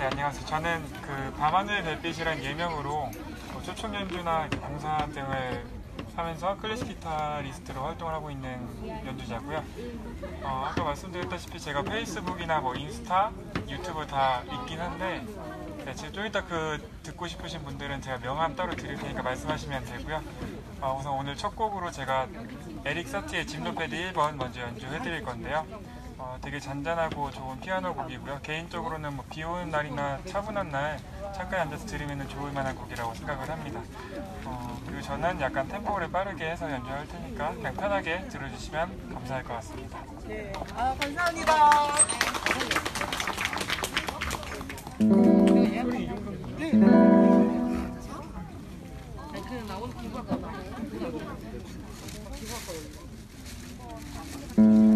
네, 안녕하세요. 저는 그 밤하늘 별빛이란 예명으로 뭐 초청 연주나 봉사 등을 하면서 클래식 기타리스트로 활동을 하고 있는 연주자고요. 어, 아까 말씀드렸다시피 제가 페이스북이나 뭐 인스타, 유튜브 다 있긴 한데 네, 지금 좀 이따 그 듣고 싶으신 분들은 제가 명함 따로 드릴 테니까 말씀하시면 되고요. 어, 우선 오늘 첫 곡으로 제가 에릭 사티의 짐노패드 1번 먼저 연주해 드릴 건데요. 어, 되게 잔잔하고 좋은 피아노 곡이고요. 개인적으로는 뭐 비 오는 날이나 차분한 날 창가에 앉아서 들으면 좋을 만한 곡이라고 생각을 합니다. 어, 그리고 저는 약간 템포를 빠르게 해서 연주할 테니까 그냥 편하게 들어주시면 감사할 것 같습니다. 네. 아, 감사합니다. 에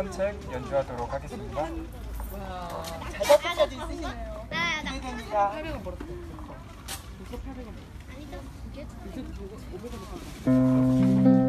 산책 연주하도록 하겠습니다. 자작곡까지 있으시네요. 기대됩니다. 아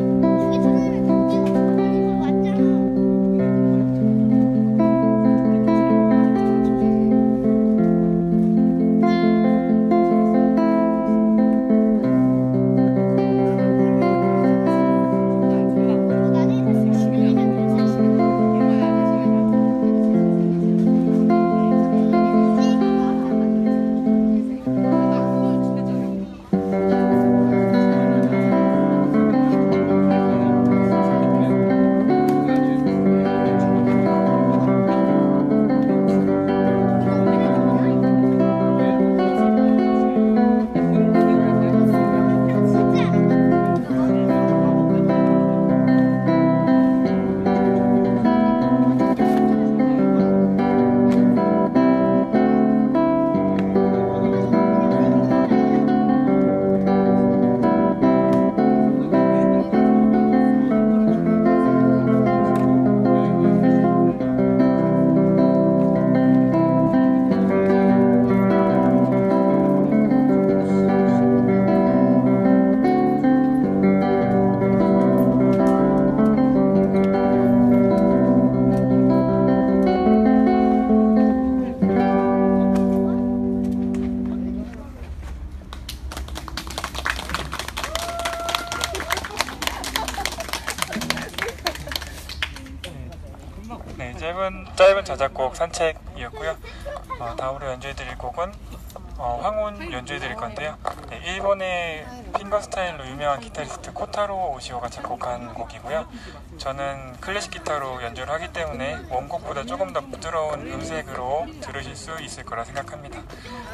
핑거 스타일로 유명한 기타리스트 코타로 오시오가 작곡한 곡이고요. 저는 클래식 기타로 연주를 하기 때문에 원곡보다 조금 더 부드러운 음색으로 들으실 수 있을 거라 생각합니다.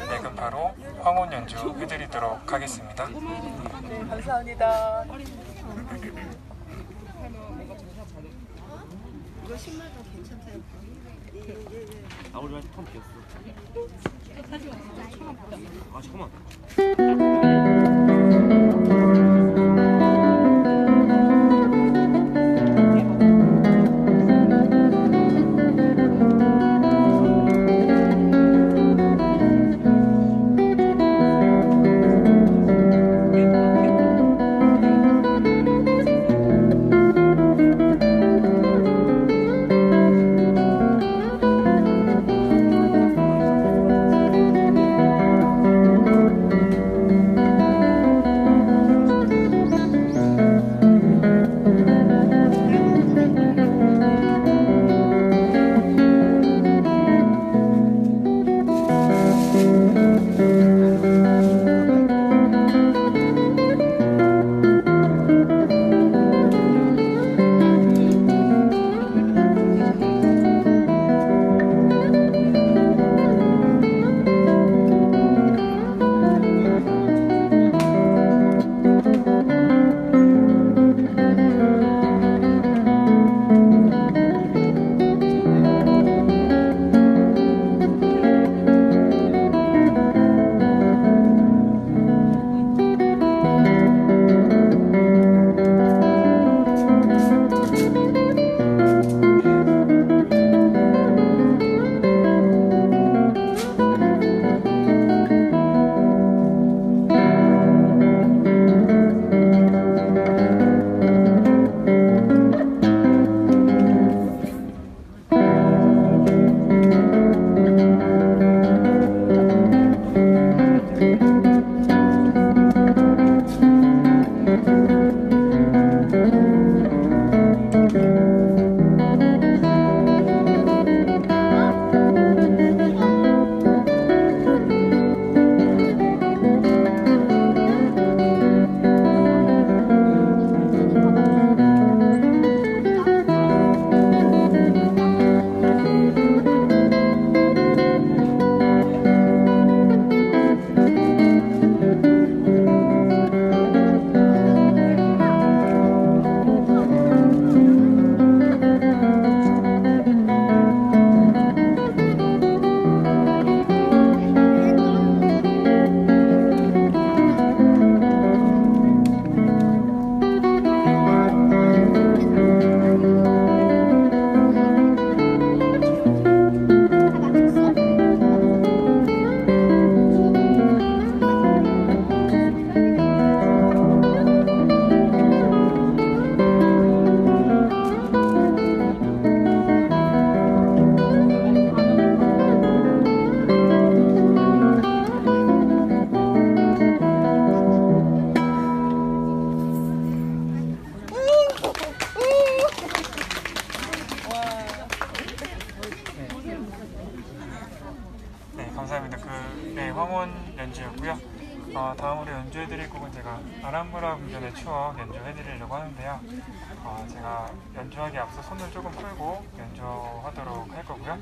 네, 그럼 바로 황혼 연주 해드리도록 하겠습니다. 네, 감사합니다. 아 우리 아직 텀 비었어. 아 잠깐만. 네, 네, 황혼 연주였고요. 어, 다음으로 연주해드릴 곡은 제가 아람브라 궁전의 추억 연주해드리려고 하는데요. 어, 제가 연주하기 앞서 손을 조금 풀고 연주하도록 할 거고요.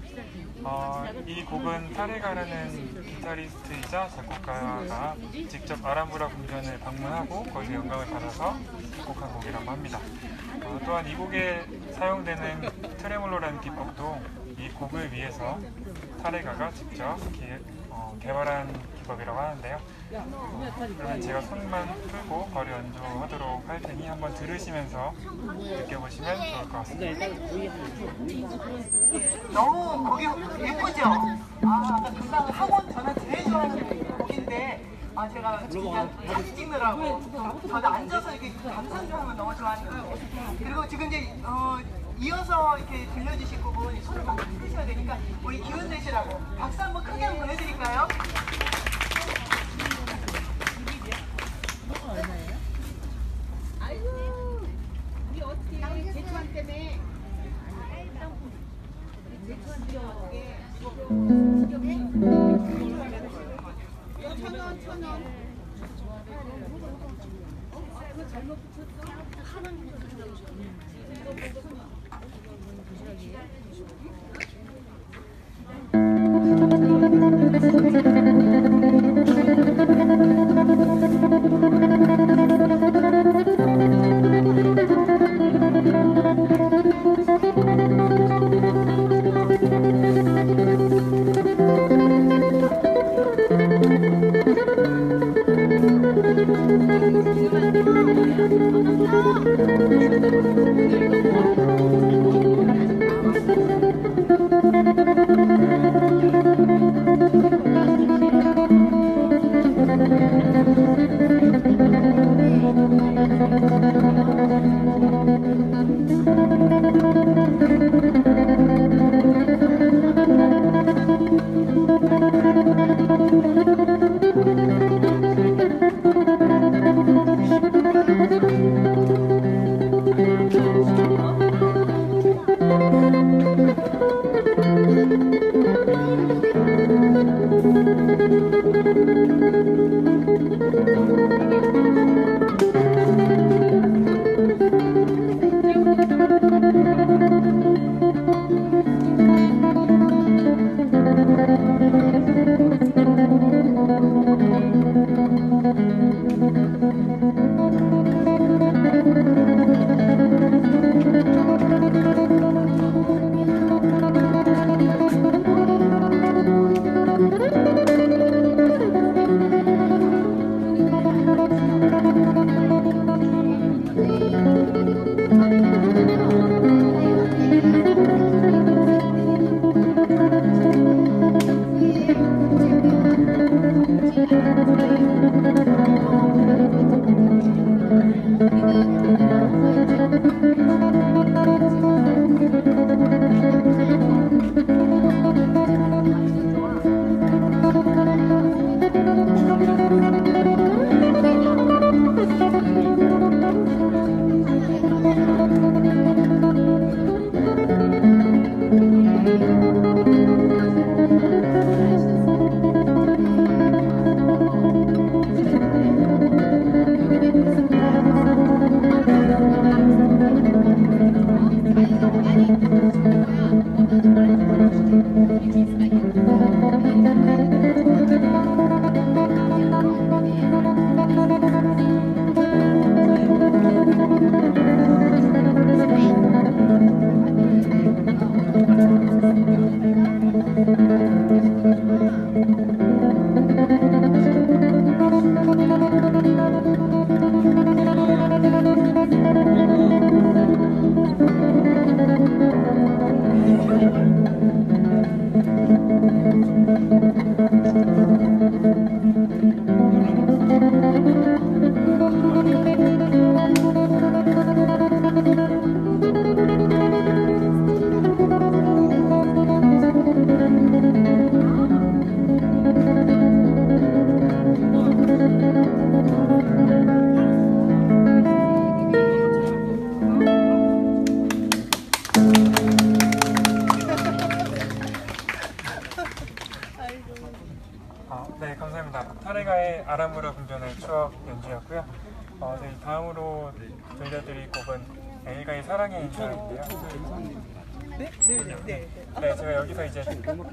어, 이 곡은 타레가라는 기타리스트이자 작곡가가 직접 아람브라 궁전을 방문하고 거기서 영감을 받아서 작곡한 곡이라고 합니다. 어, 또한 이 곡에 사용되는 트레몰로라는 기법도 이 곡을 위해서 타레가가 직접 기, 어, 개발한 기법이라고 하는데요. 어, 그러면 제가 손만 풀고 거리 연주하도록 할 테니 한번 들으시면서 느껴보시면 좋을 것 같습니다. 너무 곡이 예쁘죠? 아, 나 금방 학원 저는 제일 좋아하는 곡인데, 아, 제가 진짜 사진 찍느라고 저는 앉아서 이렇게 감상주 하면 너무 좋아하는데. 그리고 지금 이제, 어, 이어서 이렇게 들려주실 곡은 손을 우리 기운 내시라고 박수 한번 크게 한번 해드릴까요?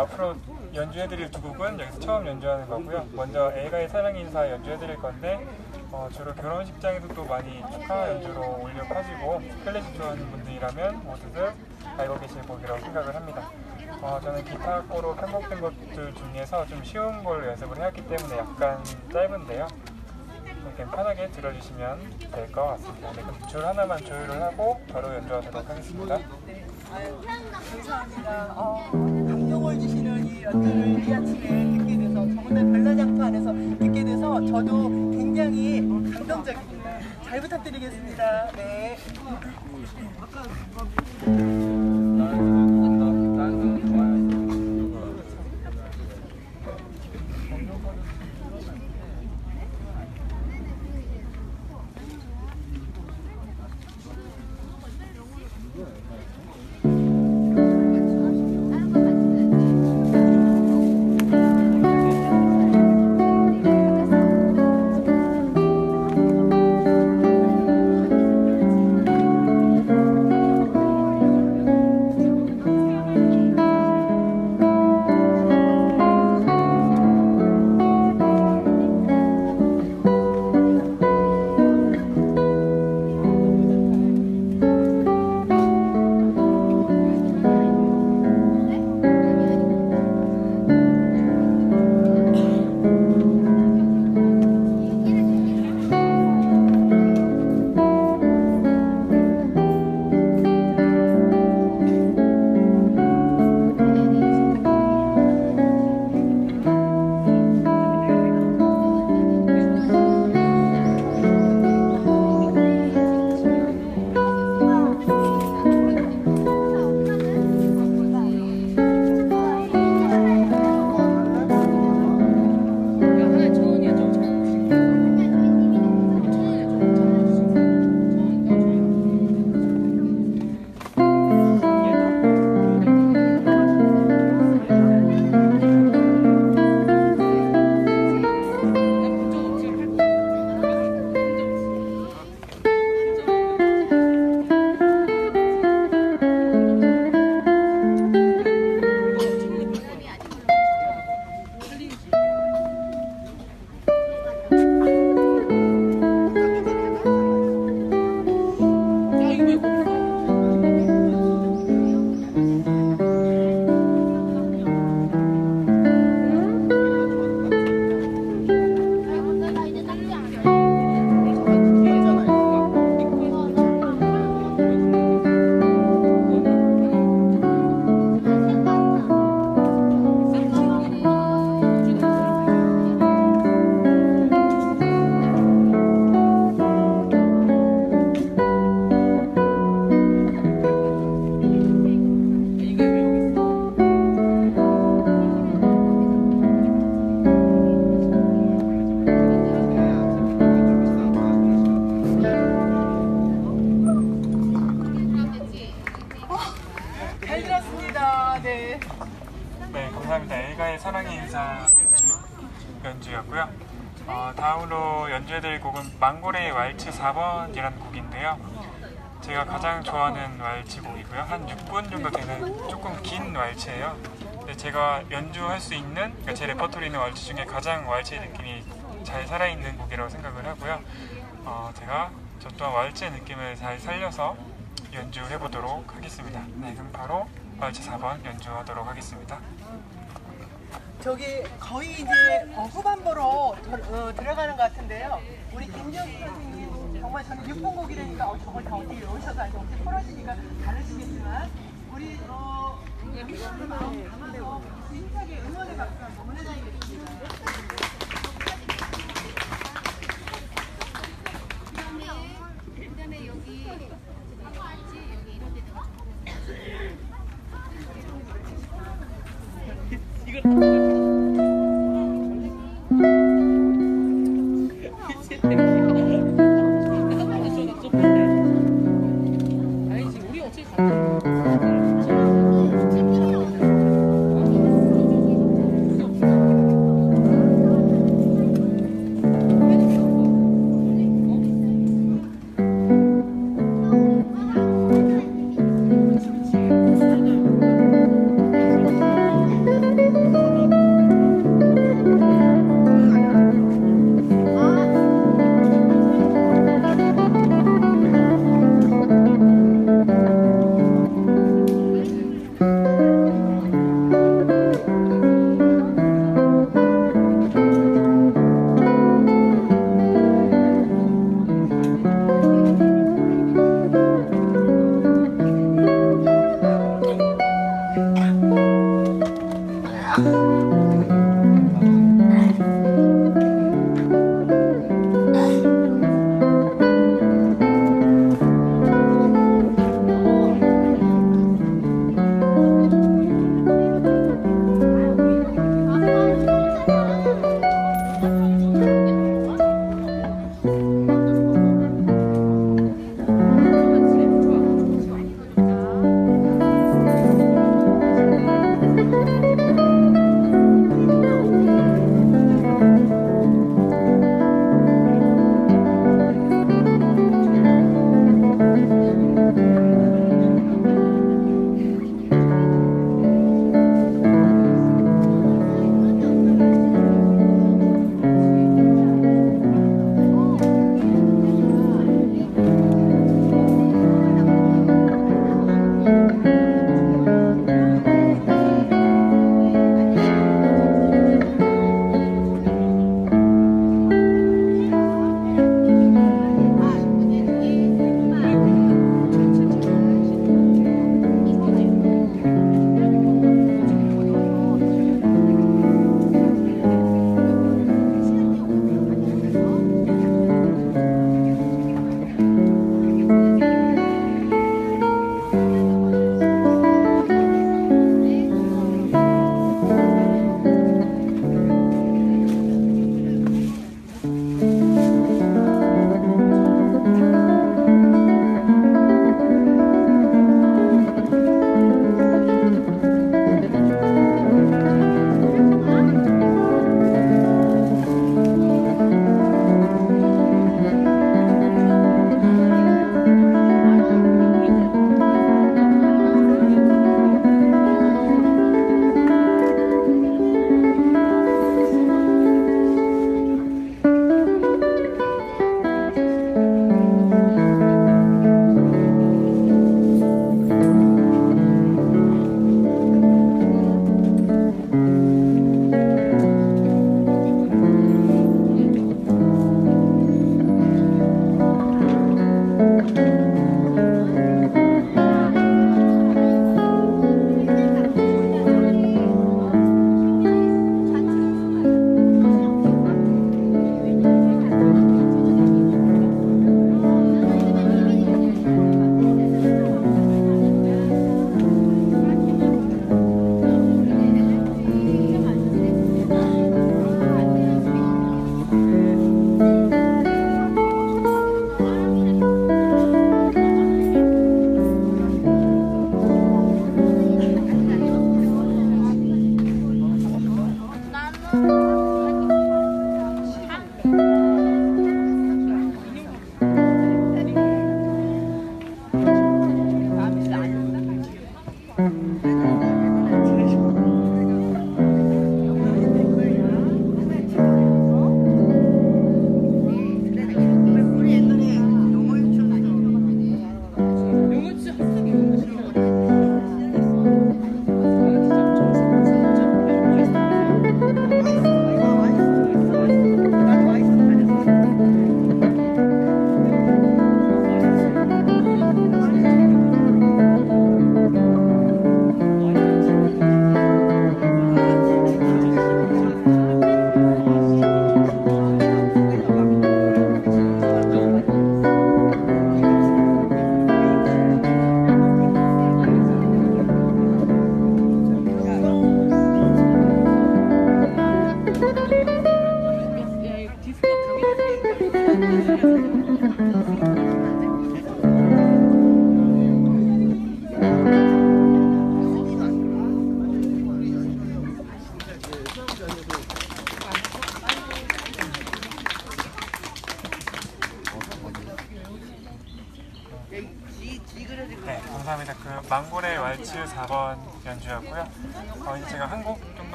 앞으로 연주해드릴 두 곡은 여기서 처음 연주하는 거고요. 먼저 엘가의 사랑의 인사 연주해드릴 건데 어, 주로 결혼식장에서 또 많이 축하 연주로 올려 퍼지고 클래식 좋아하는 분들이라면 모두들 알고 계실 곡이라고 생각을 합니다. 어, 저는 기타 코로 편곡된 것들 중에서 좀 쉬운 걸 연습을 해왔기 때문에 약간 짧은데요. 이렇게 편하게 들어주시면 될 것 같습니다. 네, 그럼 줄 하나만 조율을 하고 바로 연주하도록 하겠습니다. 아유, 감동을 주시는 이 연주를 이 아침에 듣게 돼서 더군다나 별나장터 안에서 듣게 돼서 저도 굉장히 감동적입니다. 잘 부탁드리겠습니다. 네. 레퍼토리 있는 왈츠 중에 가장 왈츠의 느낌이 잘 살아있는 곡이라고 생각을 하고요. 어, 제가 저 또한 왈츠의 느낌을 잘 살려서 연주해 보도록 하겠습니다. 네, 그럼 바로 왈츠 4번 연주하도록 하겠습니다. 저기 거의 이제 어, 후반부로 들- 어, 들어가는 것 같은데요. 우리 김정희 선생님 정말 저는 6분 곡이라니까 어, 저걸 다 어떻게 외우셔서 아직 어떻게 프로시니까 다르시겠지만 우리 어, 진짜게 응원의 박수 한번 보내드리겠습니다.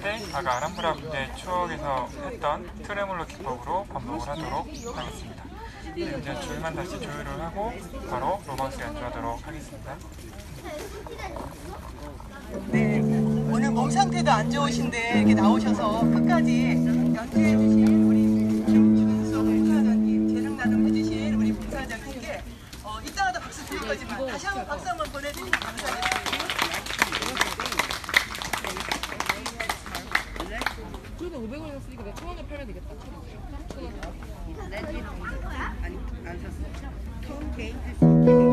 때 아까 아람브라 군대의 추억에서 했던 트레몰로 기법으로 반복을 하도록 하겠습니다. 네, 이제 줄만 다시 조율을 하고 바로 로망스 연주하도록 하겠습니다. 네, 오늘 몸 상태도 안 좋으신데 이렇게 나오셔서 끝까지 연주해 주신 우리 김준수 봉사자님, 재능 나눔 해주신 우리 봉사자님께 어, 이따가도 박수 드릴 거지만 다시 한번 박수 한번 보내드리면 감사드립니다. 그래도 500원 샀으니까 내가 1000원에 팔면 되겠다. 1000원. 어,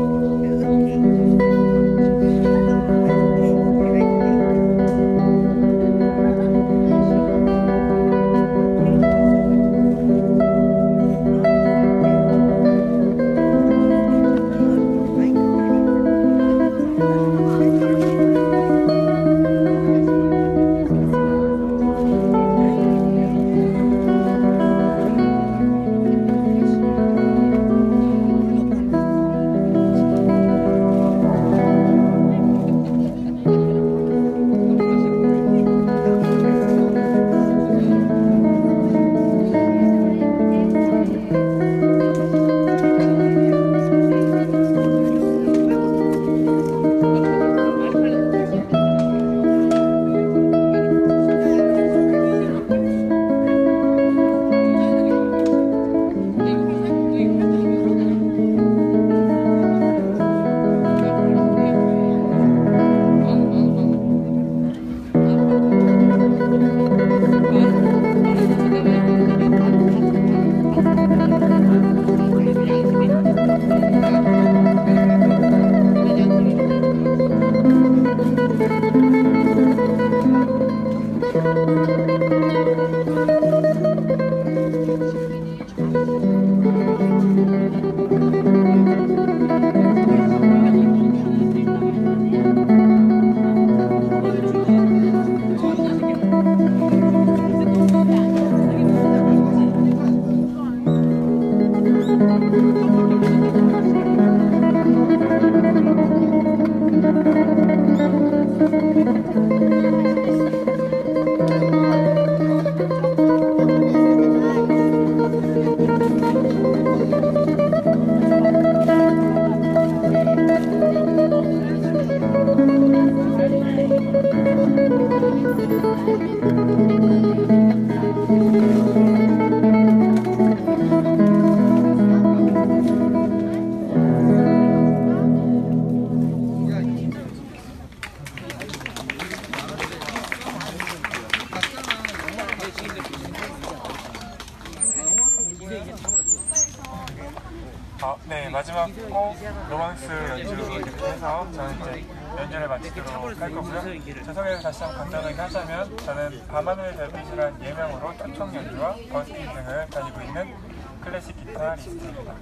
저는 이제 연주를 마치도록 할 거고요. 제 소개를 다시 한번 간단하게 하자면 저는 밤하늘 별빛이라는 예명으로 초청 연주와 버스킹 등을 다니고 있는 클래식 기타리스트입니다.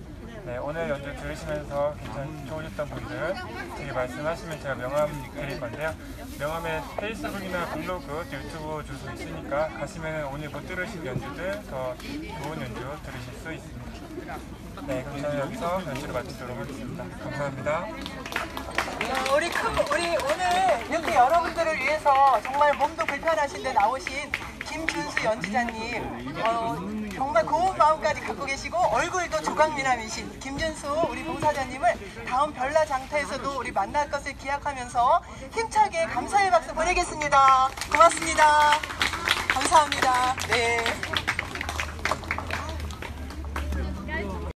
네, 오늘 연주 들으시면서 괜찮 좋으셨던 분들 되게 말씀하시면 제가 명함 드릴 건데요. 명함에 페이스북이나 블로그, 또 유튜브 주소 있으니까 가시면 오늘 못 들으신 연주들 더 좋은 연주 들으실 수 있습니다. 네, 그럼 저는 여기서 연주를 마치도록 하겠습니다. 감사합니다. 어, 우리 큰, 우리 오늘 이렇게 여러분들을 위해서 정말 몸도 불편하신데 나오신 김준수 연주자님, 어, 정말 고운 마음까지 갖고 계시고 얼굴도 조각미남이신 김준수 우리 봉사자님을 다음 별나 장터에서도 우리 만날 것을 기약하면서 힘차게 감사의 박수 보내겠습니다. 고맙습니다. 감사합니다. 네.